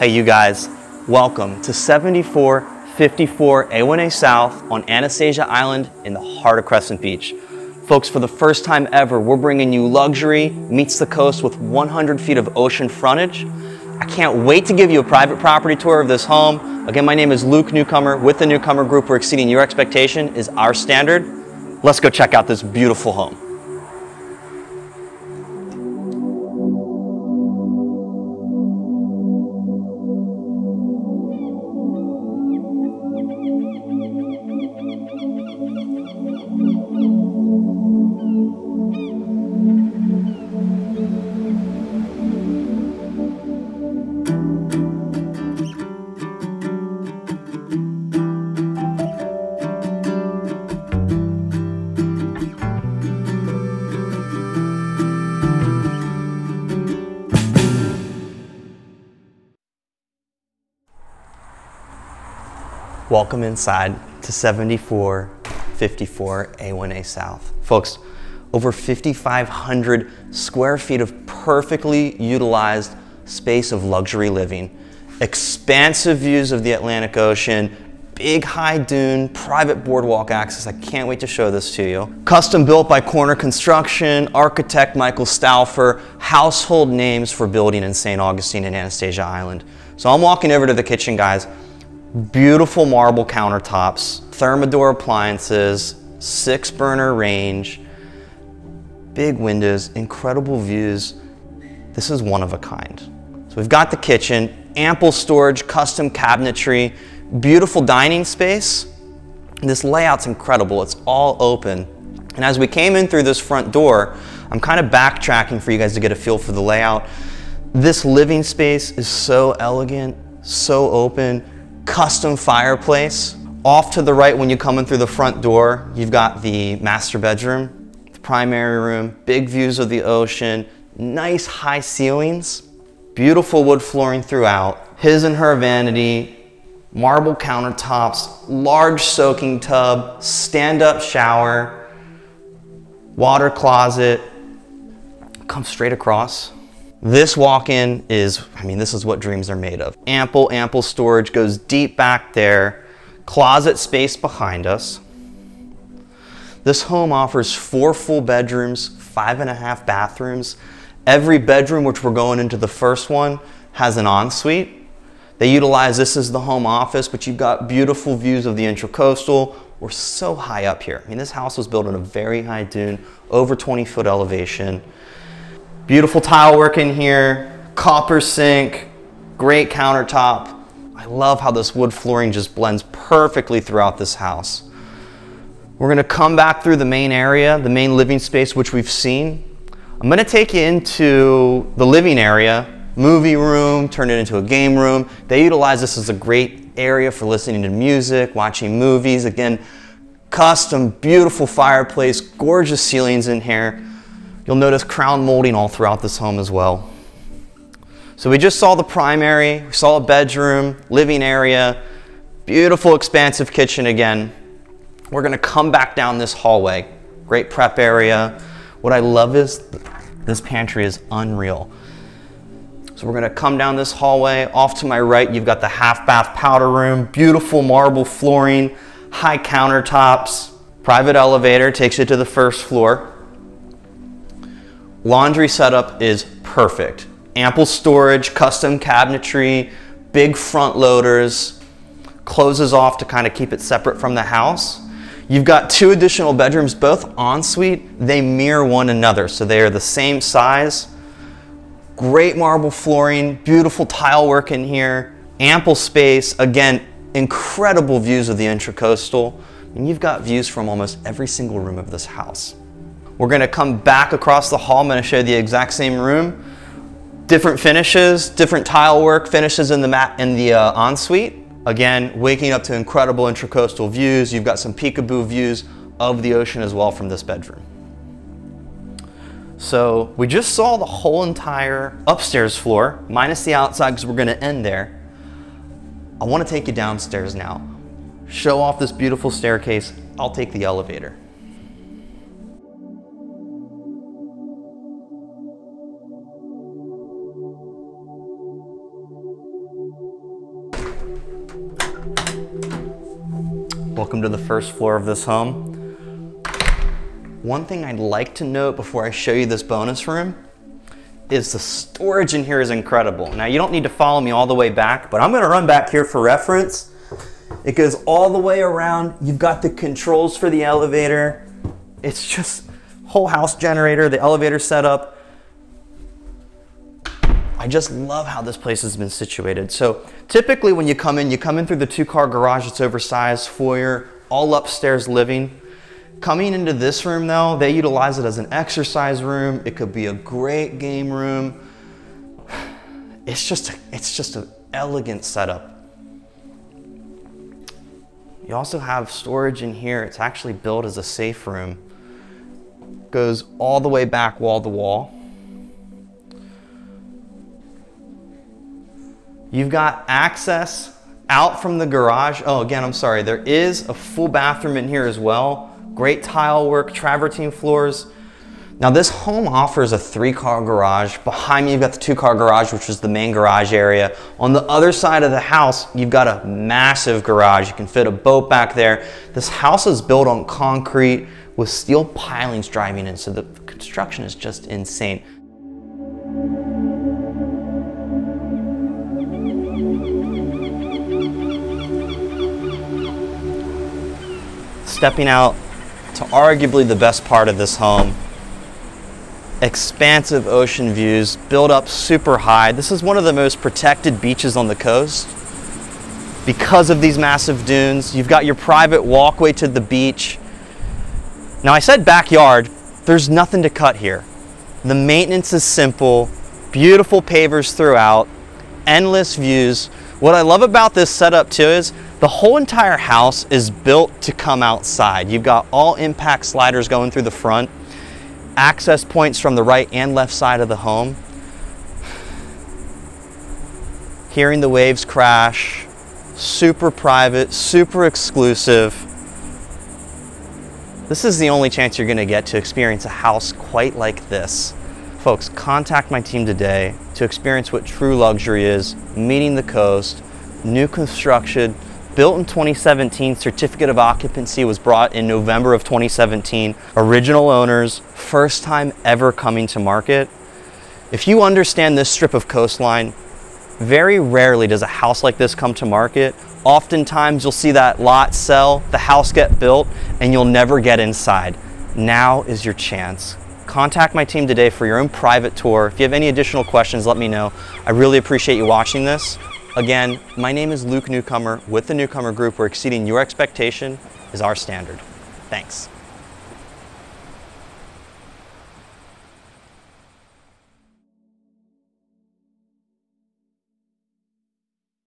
Hey, you guys, welcome to 7454 A1A South on Anastasia Island in the heart of Crescent Beach. Folks, for the first time ever, we're bringing you luxury meets the coast with 100 feet of ocean frontage. I can't wait to give you a private property tour of this home. Again, my name is Luke Newcomer with the Newcomer Group. We're exceeding your expectation is our standard. Let's go check out this beautiful home. Welcome inside to 7454 A1A South. Folks, over 5,500 square feet of perfectly utilized space of luxury living, expansive views of the Atlantic Ocean, big high dune, private boardwalk access. I can't wait to show this to you. Custom built by Corner Construction, architect Michael Stouffer, household names for building in St. Augustine and Anastasia Island. So I'm walking over to the kitchen, guys. Beautiful marble countertops, Thermador appliances, six burner range, big windows, incredible views. This is one of a kind. So we've got the kitchen, ample storage, custom cabinetry, beautiful dining space. This layout's incredible. It's all open. And as we came in through this front door, I'm kind of backtracking for you guys to get a feel for the layout. This living space is so elegant, so open, custom fireplace. Off to the right when you come in through the front door, you've got the master bedroom, the primary room, big views of the ocean, nice high ceilings, beautiful wood flooring throughout, his and her vanity, marble countertops, large soaking tub, stand-up shower, water closet, come straight across, this walk-in is, I mean, this is what dreams are made of. Ample, ample storage goes deep back there. Closet space behind us. This home offers four full bedrooms, five and a half bathrooms. Every bedroom, which we're going into the first one, has an ensuite. They utilize this as the home office, but you've got beautiful views of the intracoastal. We're so high up here. I mean, this house was built on a very high dune, over 20 foot elevation. Beautiful tile work in here, copper sink, great countertop. I love how this wood flooring just blends perfectly throughout this house. We're gonna come back through the main area, the main living space, which we've seen. I'm gonna take you into the living area, movie room, turn it into a game room. They utilize this as a great area for listening to music, watching movies. Again, custom, beautiful fireplace, gorgeous ceilings in here. You'll notice crown molding all throughout this home as well. So we just saw the primary, we saw a bedroom, living area, beautiful expansive kitchen again. We're gonna come back down this hallway. Great prep area. What I love is this pantry is unreal. So we're gonna come down this hallway. Off to my right, you've got the half bath powder room, beautiful marble flooring, high countertops, private elevator takes you to the first floor. Laundry setup is perfect. Ample storage, custom cabinetry, big front loaders, closes off to kind of keep it separate from the house. You've got two additional bedrooms, both ensuite. They mirror one another, so they are the same size. Great marble flooring, beautiful tile work in here, ample space. Again, incredible views of the intracoastal. And you've got views from almost every single room of this house. We're gonna come back across the hall. I'm gonna show you the exact same room. Different finishes, different tile work, finishes in the mat in the uh, ensuite. Again, waking up to incredible intracoastal views. You've got some peekaboo views of the ocean as well from this bedroom. So we just saw the whole entire upstairs floor, minus the outside because we're gonna end there. I wanna take you downstairs now. Show off this beautiful staircase. I'll take the elevator. Welcome to the first floor of this home. One thing I'd like to note before I show you this bonus room is the storage in here is incredible. Now you don't need to follow me all the way back, but I'm gonna run back here for reference. It goes all the way around. You've got the controls for the elevator. It's just whole house generator, the elevator setup. I just love how this place has been situated. So typically when you come in, you come in through the two car garage, it's oversized, foyer, all upstairs living. Coming into this room though, they utilize it as an exercise room. It could be a great game room. It's just, it's just an elegant setup. You also have storage in here. It's actually built as a safe room. Goes all the way back wall to wall. You've got access out from the garage. Oh, again, I'm sorry. There is a full bathroom in here as well. Great tile work, travertine floors. Now this home offers a three car garage. Behind me, you've got the two car garage, which is the main garage area. On the other side of the house, you've got a massive garage. You can fit a boat back there. This house is built on concrete with steel pilings driving in, so the construction is just insane. Stepping out to arguably the best part of this home. Expansive ocean views, built up super high. This is one of the most protected beaches on the coast. Because of these massive dunes, you've got your private walkway to the beach. Now I said backyard, there's nothing to cut here. The maintenance is simple, beautiful pavers throughout, endless views. What I love about this setup too is the whole entire house is built to come outside. You've got all impact sliders going through the front, access points from the right and left side of the home. Hearing the waves crash, super private, super exclusive. This is the only chance you're gonna get to experience a house quite like this. Folks, contact my team today to experience what true luxury is, meeting the coast, new construction, built in 2017, certificate of occupancy was brought in November of 2017. Original owners, first time ever coming to market. If you understand this strip of coastline, very rarely does a house like this come to market. Oftentimes you'll see that lot sell, the house get built, and you'll never get inside. Now is your chance. Contact my team today for your own private tour. If you have any additional questions, let me know. I really appreciate you watching this. Again, my name is Luke Newcomer with the Newcomer Group where exceeding your expectation is our standard. Thanks.